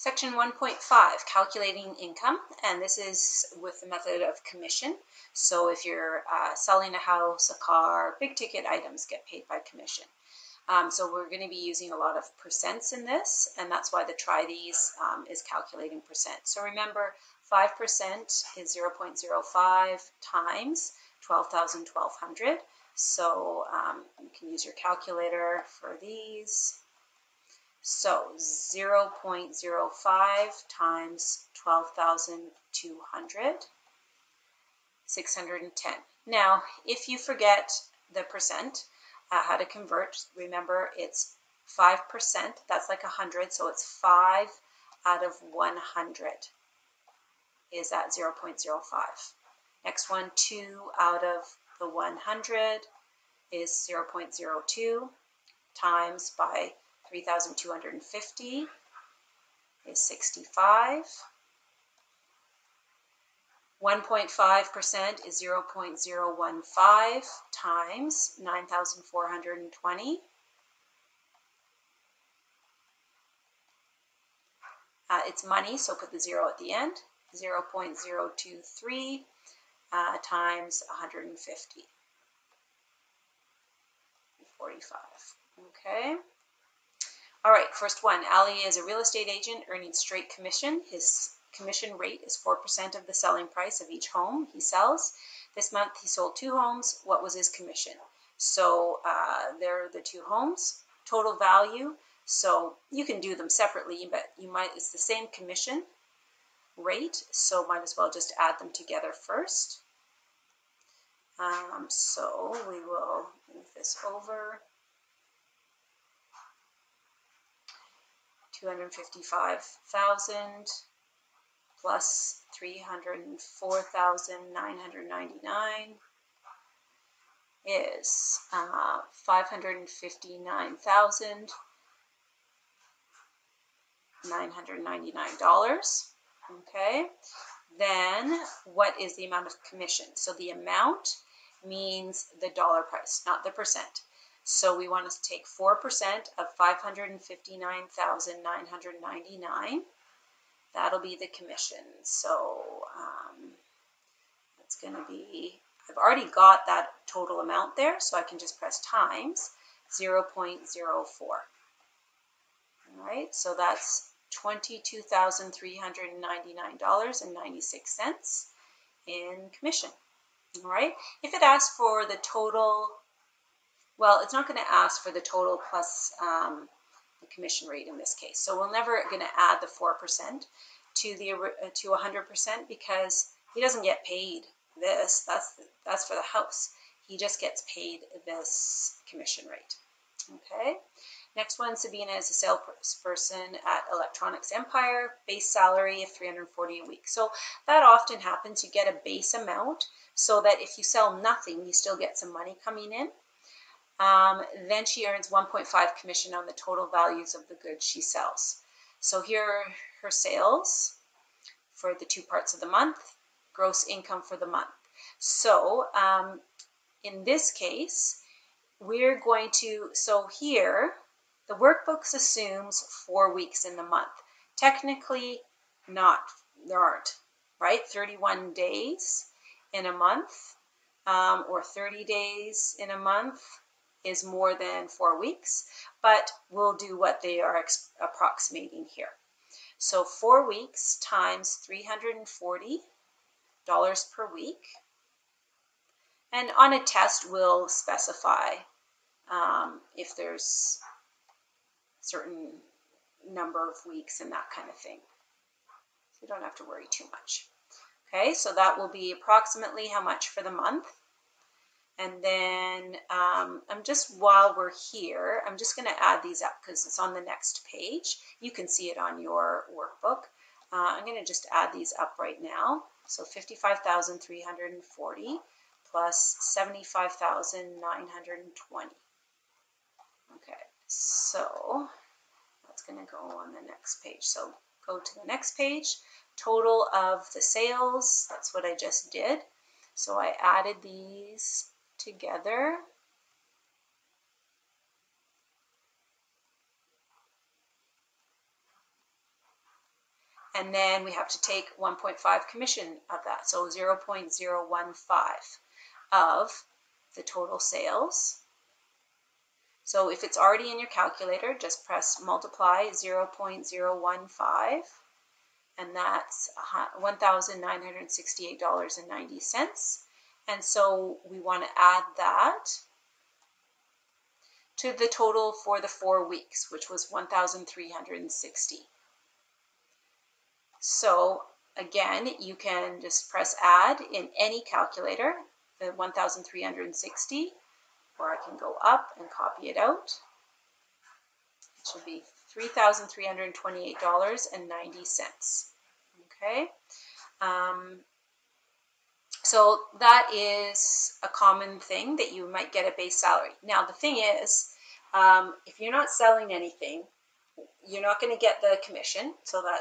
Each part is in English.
Section 1.5, calculating income, and this is with the method of commission. So if you're uh, selling a house, a car, big ticket items get paid by commission. Um, so we're going to be using a lot of percents in this, and that's why the try these um, is calculating percent. So remember, 5% is 0.05 times 12,1200. So um, you can use your calculator for these. So 0.05 times 12,200, 610. Now, if you forget the percent, uh, how to convert, remember it's 5%, that's like 100, so it's 5 out of 100 is at 0.05. Next one, 2 out of the 100 is 0.02 times by 3,250 is 65. 1.5% is 0.015 times 9,420. Uh, it's money, so put the zero at the end. 0.023 uh, times 150. 45. Okay. All right, first one. Ali is a real estate agent earning straight commission. His commission rate is 4% of the selling price of each home he sells. This month he sold two homes. What was his commission? So uh, there are the two homes. Total value. So you can do them separately, but you might, it's the same commission rate. So might as well just add them together first. Um, so we will move this over. 255,000 plus 304,999 is uh, 559,999 dollars. Okay, then what is the amount of commission? So the amount means the dollar price, not the percent. So we want to take 4% of 559,999. That'll be the commission. So um, that's going to be, I've already got that total amount there, so I can just press times 0.04. All right, so that's $22,399.96 in commission. All right, if it asks for the total well, it's not going to ask for the total plus um, the commission rate in this case. So we're never going to add the 4% to the uh, to 100% because he doesn't get paid this. That's that's for the house. He just gets paid this commission rate. Okay. Next one, Sabina is a salesperson at Electronics Empire, base salary of 340 a week. So that often happens. You get a base amount so that if you sell nothing, you still get some money coming in. Um, then she earns 1.5 commission on the total values of the goods she sells. So here are her sales for the two parts of the month, gross income for the month. So um, in this case, we're going to, so here, the workbooks assumes four weeks in the month. Technically, not, there aren't, right? 31 days in a month um, or 30 days in a month is more than four weeks, but we'll do what they are approximating here. So four weeks times $340 per week. And on a test, we'll specify um, if there's certain number of weeks and that kind of thing. So you don't have to worry too much. Okay, so that will be approximately how much for the month. And then um, I'm just, while we're here, I'm just going to add these up because it's on the next page. You can see it on your workbook. Uh, I'm going to just add these up right now. So 55,340 plus 75,920. Okay, so that's going to go on the next page. So go to the next page. Total of the sales, that's what I just did. So I added these together. And then we have to take 1.5 commission of that, so 0.015 of the total sales. So if it's already in your calculator, just press multiply 0.015 and that's $1,968.90. And so we want to add that to the total for the four weeks, which was 1,360. So again, you can just press add in any calculator, the 1,360, or I can go up and copy it out. It should be $3,328.90. Okay. Um, so that is a common thing that you might get a base salary. Now, the thing is, um, if you're not selling anything, you're not going to get the commission, so that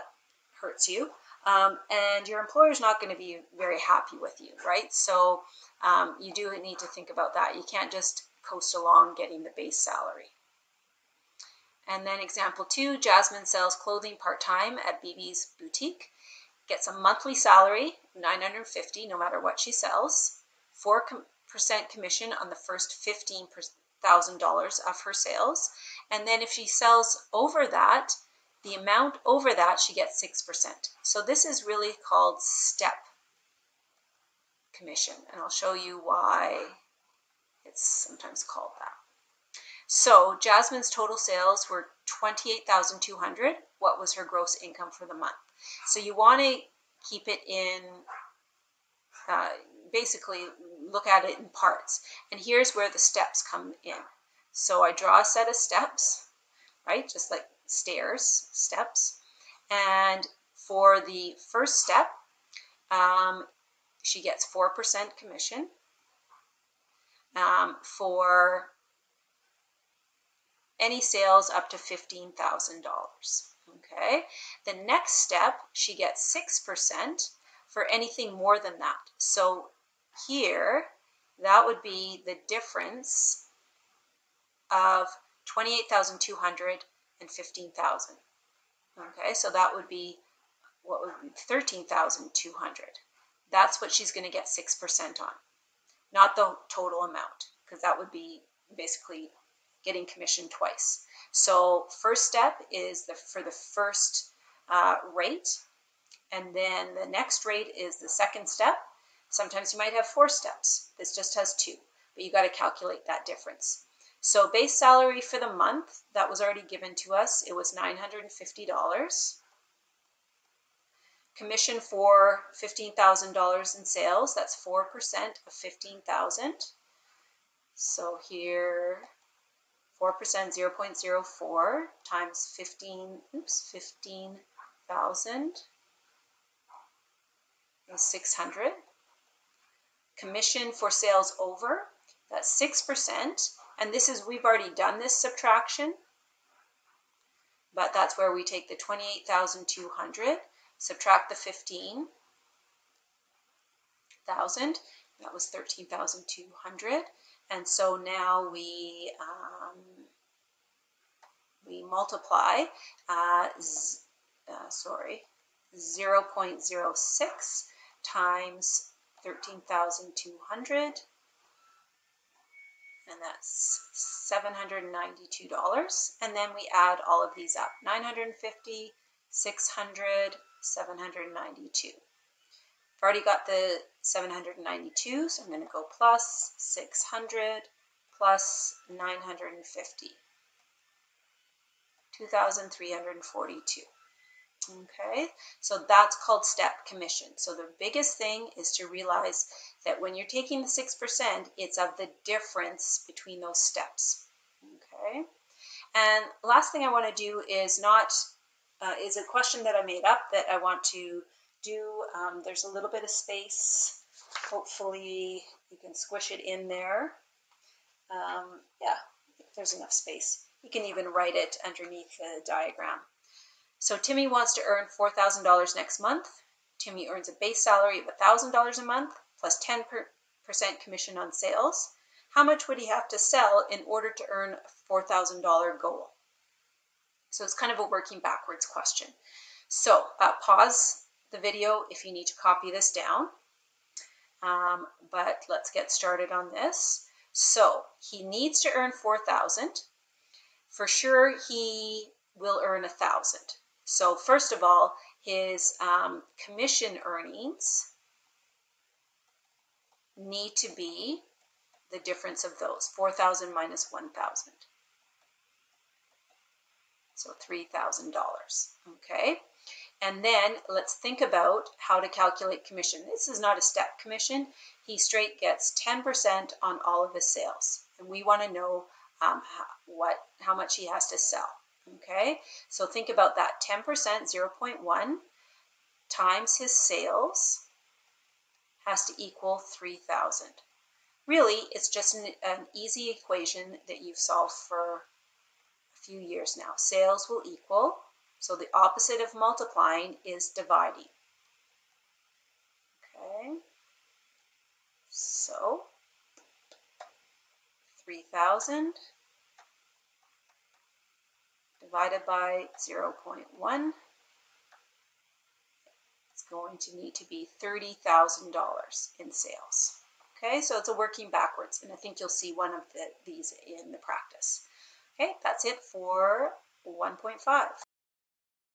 hurts you. Um, and your employer is not going to be very happy with you, right? So um, you do need to think about that. You can't just coast along getting the base salary. And then example two, Jasmine sells clothing part-time at BB's boutique gets a monthly salary, 950 no matter what she sells, 4% commission on the first $15,000 of her sales. And then if she sells over that, the amount over that, she gets 6%. So this is really called step commission. And I'll show you why it's sometimes called that. So Jasmine's total sales were 28,200. What was her gross income for the month? So you want to keep it in, uh, basically look at it in parts. And here's where the steps come in. So I draw a set of steps, right? Just like stairs, steps. And for the first step, um, she gets 4% commission. Um, for any sales up to $15,000. Okay, the next step, she gets 6% for anything more than that. So here, that would be the difference of 28,200 and 15,000. Okay, so that would be what would be 13,200. That's what she's going to get 6% on, not the total amount, because that would be basically getting commission twice. So first step is the for the first uh, rate, and then the next rate is the second step. Sometimes you might have four steps. This just has two, but you got to calculate that difference. So base salary for the month, that was already given to us. It was $950. Commission for $15,000 in sales, that's 4% of 15,000. So here 4% 0.04 times 15, oops, 15,000 is 600. Commission for sales over, that's 6%. And this is, we've already done this subtraction, but that's where we take the 28,200, subtract the 15,000, that was 13,200. And so now we um, we multiply, uh, uh, sorry, 0.06 times 13,200 and that's $792 and then we add all of these up 950 600 792 I've already got the 792, so I'm going to go plus 600 plus 950. 2,342. Okay, so that's called step commission. So the biggest thing is to realize that when you're taking the 6%, it's of the difference between those steps. Okay, and last thing I want to do is not, uh, is a question that I made up that I want to do. Um, there's a little bit of space. Hopefully you can squish it in there. Um, yeah, there's enough space. You can even write it underneath the diagram. So Timmy wants to earn $4,000 next month. Timmy earns a base salary of $1,000 a month plus 10% commission on sales. How much would he have to sell in order to earn a $4,000 goal? So it's kind of a working backwards question. So uh, pause the video if you need to copy this down. Um, but let's get started on this. So he needs to earn 4,000. For sure, he will earn a thousand. So first of all, his um, commission earnings need to be the difference of those, 4,000 minus 1,000. So $3,000, okay? And then let's think about how to calculate commission. This is not a step commission. He straight gets 10% on all of his sales. And we want to know um, how, what, how much he has to sell. Okay, so think about that 10%, 0.1 times his sales has to equal 3,000. Really, it's just an, an easy equation that you've solved for a few years now. Sales will equal, so the opposite of multiplying is dividing. Okay, so 3,000 divided by 0.1 it's going to need to be $30,000 in sales. Okay, so it's a working backwards, and I think you'll see one of the, these in the practice. Okay, that's it for 1.5.